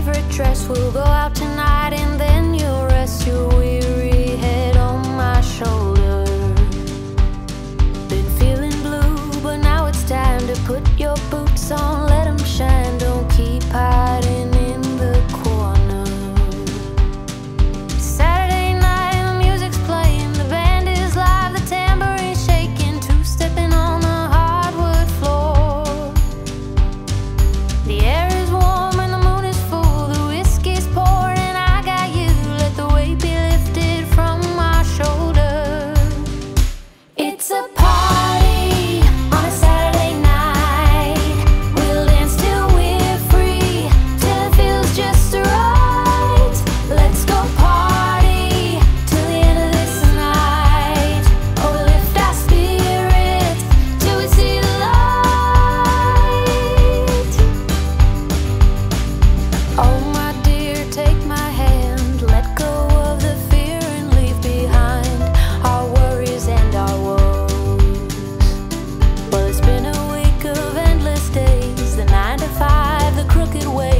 favorite dress. We'll go out tonight and then you'll rest your weary head on my shoulder. Been feeling blue, but now it's time to put your boots on. Let them shine, don't keep hiding in the corner. Saturday night and the music's playing, the band is live, the tambourine shaking, two stepping on the hardwood floor. The crooked way.